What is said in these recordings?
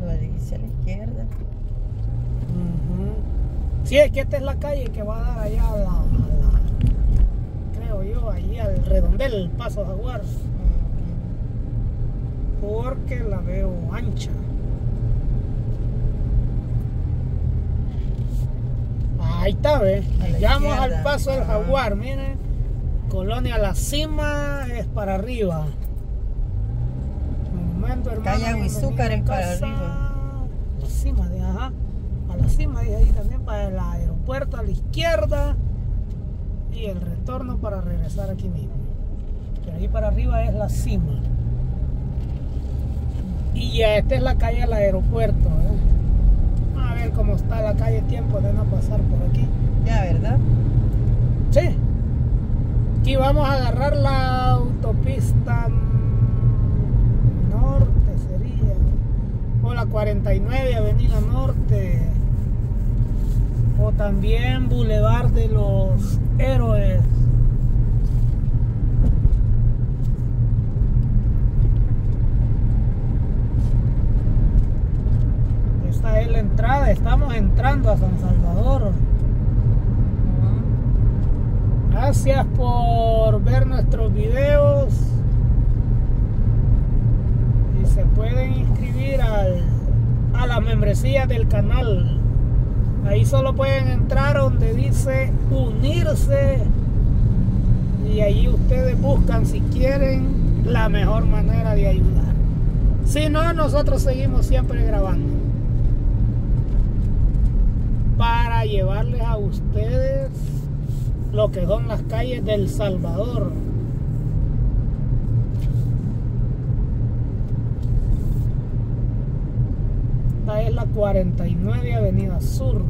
Lo dice a la izquierda. Ujú. Sí, es que esta es la calle que va a dar allá a la, creo yo, allí al redondel, Paso Jaguar, porque la veo ancha. Ahí está, ve. Llegamos al. Paso del. Jaguar, miren. Colonia La Cima es para arriba. Calle Aguizúcar es para arriba. La cima de ajá. A la cima de ahí también para el aeropuerto a la izquierda. Y el retorno para regresar aquí mismo. Pero ahí para arriba es la cima. Y ya esta es la calle al aeropuerto. ¿eh? A ver cómo está la calle, tiempo de no pasar por aquí. Ya, ¿verdad? Sí. Aquí vamos a agarrar la autopista mm, norte sería. O la 49 Avenida Norte. O también Boulevard de los Héroes. Esta es la entrada, estamos entrando a San Salvador. Gracias por ver nuestros videos. Y se pueden inscribir al, a la membresía del canal. Ahí solo pueden entrar donde dice unirse. Y ahí ustedes buscan si quieren la mejor manera de ayudar. Si no, nosotros seguimos siempre grabando. Para llevarles a ustedes lo que son las calles del Salvador. Esta es la 49 Avenida Sur.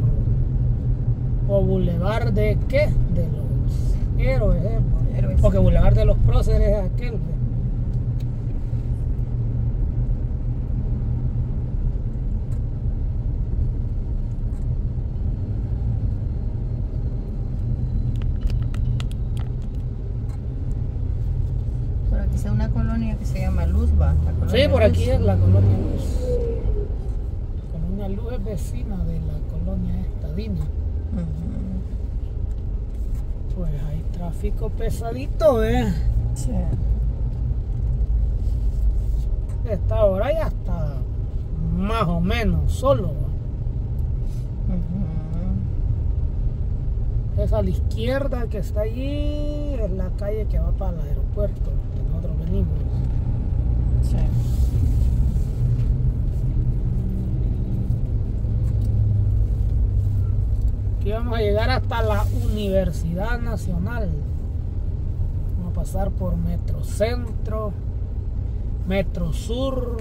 O Boulevard de qué? De los héroes. ¿eh? Héroes. Porque Boulevard de los próceres es aquel. Por aquí está una colonia que se llama Luzba. la Sí, colonia por aquí Luz. es la colonia Luz. Es vecina de la colonia Estadina. Pues hay tráfico pesadito, ¿eh? Sí. Esta hora ya está más o menos solo. Es a la izquierda que está allí, es la calle que va para el aeropuerto, que nosotros venimos. Sí. Vamos a llegar hasta la Universidad Nacional. Vamos a pasar por Metro Centro, Metro Sur.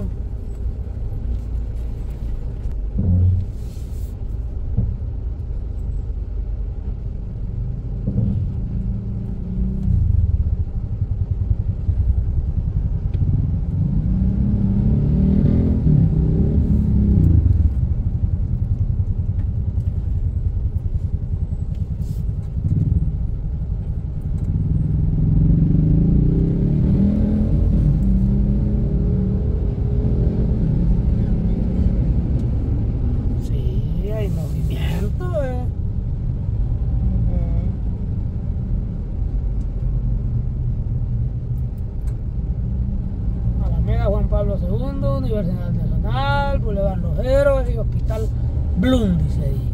Sí, hay movimiento, eh. Ujú. Alameda Juan Pablo II, Universidad Nacional, Boulevard Los Héroes y Hospital Bloom, dice ahí.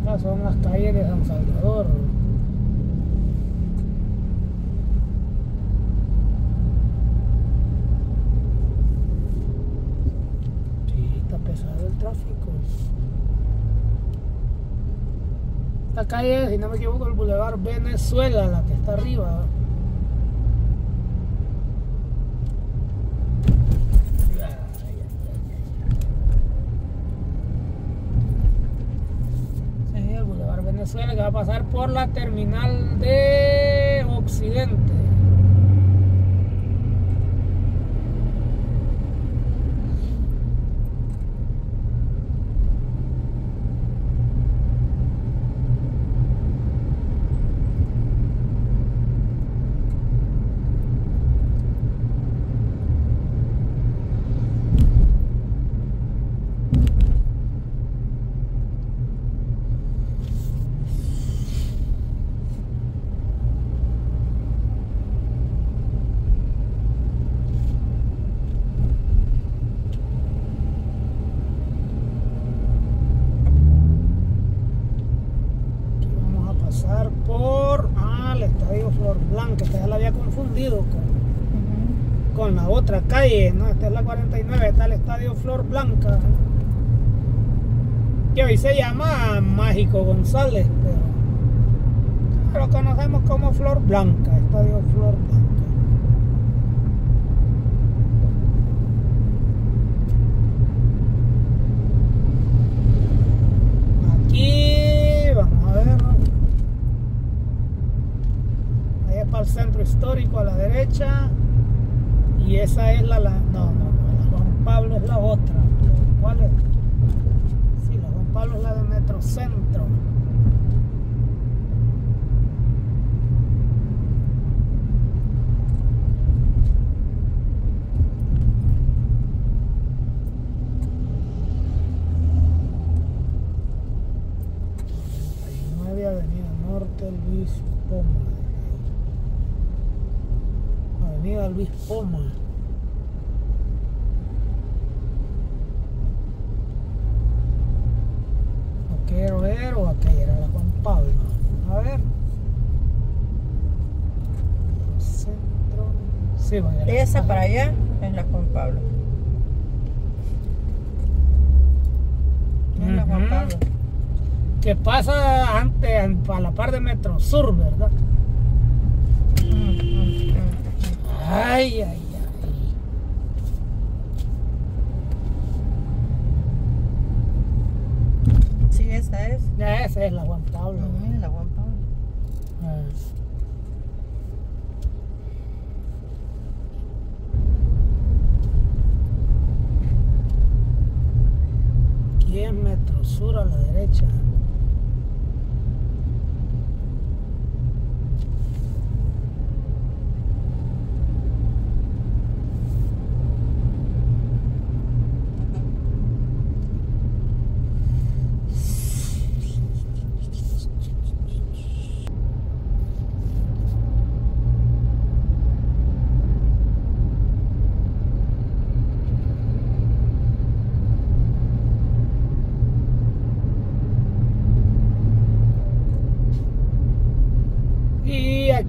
Estas son las calles de San Salvador. Sí, está pesado el tráfico. Esta calle, si no me equivoco, el Boulevard Venezuela, la que está arriba. Sí, el Boulevard Venezuela que va a pasar por la terminal de Occidente. pasar por ah, el estadio Flor Blanca, que ya la había confundido con, Ujú. con la ¿no? Esta es la 49, está el estadio Flor Blanca. Que hoy se llama Mágico González, pero lo conocemos como Flor Blanca, estadio Flor Blanca. Aquí, vamos a ver. Ahí es para el centro histórico a la derecha. Y esa es la, la no, no, no, la Juan Pablo es la otra. ¿Cuál es? Sí, la Juan Pablo es la de Metrocentro. Avenida Norte Luis Poma. Avenida Luis Poma. O quiero ver o era la Juan Pablo. A ver. Centro. Sí, vaya. Esa para allá es la Juan Pablo. Es la Juan. Pablo. Que pasa antes a la par de Metro Sur, ¿verdad? Ay, ay, ay. Sí, esa es. Esa es la Juan Pablo. Ujú, la Juan Pablo. Ah. Es Metro Sur a la derecha.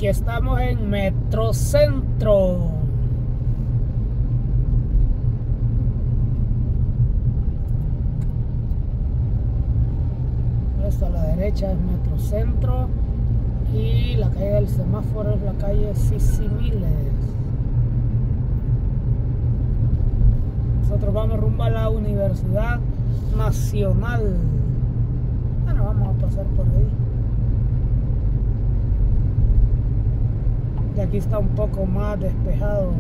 Aquí estamos en Metrocentro. Esto a la derecha es Metrocentro y la calle del semáforo es la calle Sisimiles. Nosotros vamos rumbo a la Universidad Nacional. Bueno, vamos a pasar por ahí. Y aquí está un poco más despejado.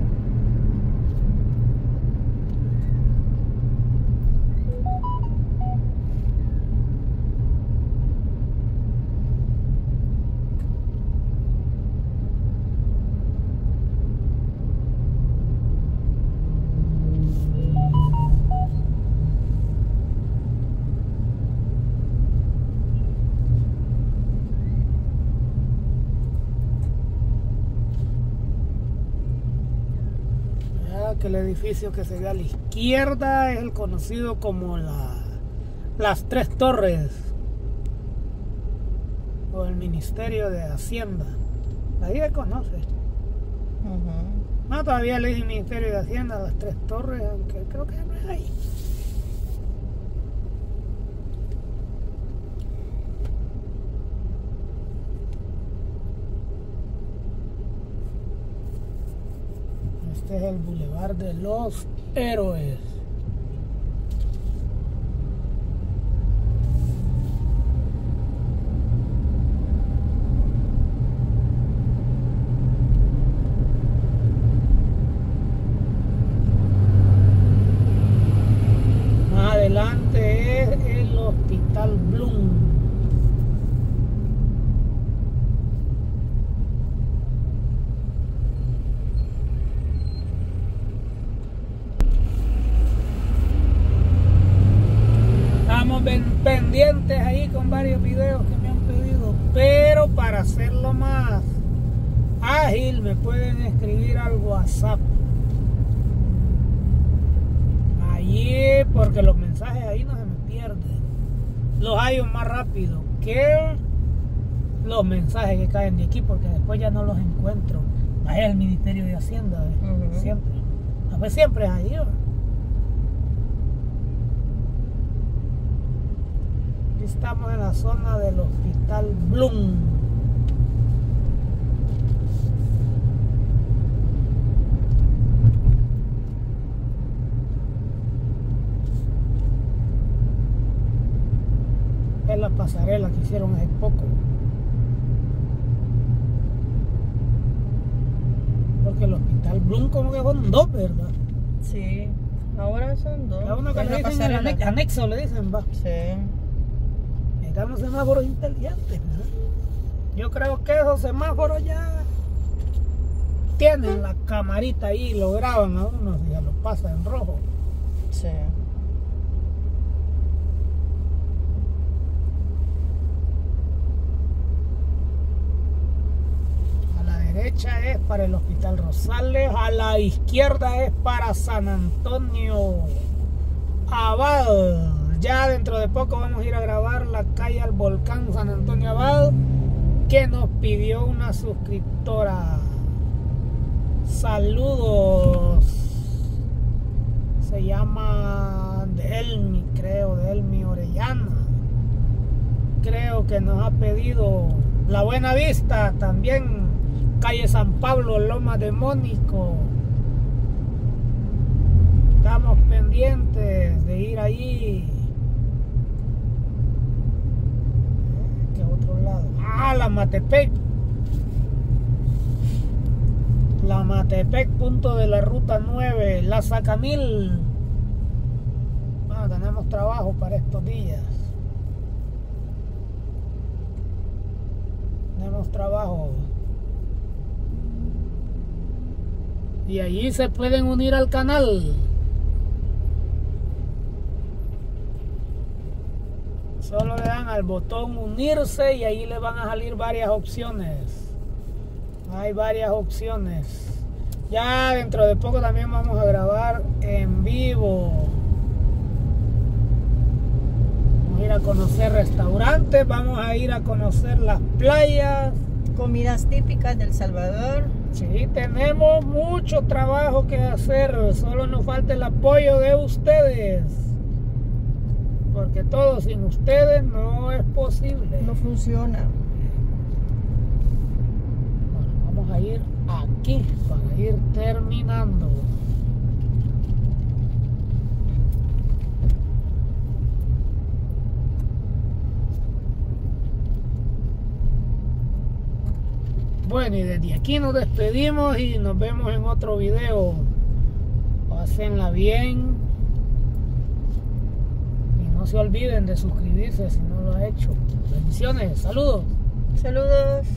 Que el edificio que se ve a la izquierda es el conocido como la, las Tres Torres o el Ministerio de Hacienda. Ahí se conoce. Ujú. No, todavía le dicen Ministerio de Hacienda, las Tres Torres, aunque creo que no es ahí. Este es el Boulevard de los Héroes. Más adelante es el Hospital Bloom. Estamos pen- pendientes ahí con varios videos que me han pedido, pero para hacerlo más ágil me pueden escribir al WhatsApp. Allí, porque los mensajes ahí no se me pierden. Los hallo más rápido que los mensajes que caen de aquí porque después ya no los encuentro. Ahí es el Ministerio de Hacienda, ¿eh? Siempre. A siempre es ahí. estamos en la zona del Hospital Bloom. Es la pasarela que hicieron hace poco. Porque el Hospital Bloom como que son dos, ¿verdad? Sí. Ahora son dos. Cada uno que le la dicen el anexo, le dicen, va. Sí. Necesitamos semáforos inteligentes. ¿no? Yo creo que esos semáforos ya tienen la camarita ahí y lo graban a uno si ya lo pasa en rojo. Sí. A la derecha es para el Hospital Rosales, a la izquierda es para San Antonio Abad. Ya dentro de poco vamos a ir a grabar la calle al volcán San Antonio Abad que nos pidió una suscriptora. Saludos. Se llama Delmi, creo, Delmi Orellana. Creo que nos ha pedido La Buena Vista, también calle San Pablo, Loma de Mónico. Estamos pendientes de ir. Eh, ¿Qué otro lado? Ah, la Matepec. La Matepec, punto de la ruta 9. La Sacamil. Ah, tenemos trabajo para estos días. Tenemos trabajo. Y allí se pueden unir al canal. Solo le dan al botón unirse y ahí le van a salir varias opciones. Hay varias opciones. Ya dentro de poco también vamos a grabar en vivo. Vamos a ir a conocer restaurantes, vamos a ir a conocer las playas. Comidas típicas del Salvador. Sí, tenemos mucho trabajo que hacer, solo nos falta el apoyo de ustedes. Porque todo sin ustedes no es posible. No funciona. Bueno, vamos a ir aquí para ir terminando. Bueno, y desde aquí nos despedimos y nos vemos en otro video. Pásenla bien. Y no se olviden de suscribirse si no lo ha hecho. Bendiciones, saludos. Saludos.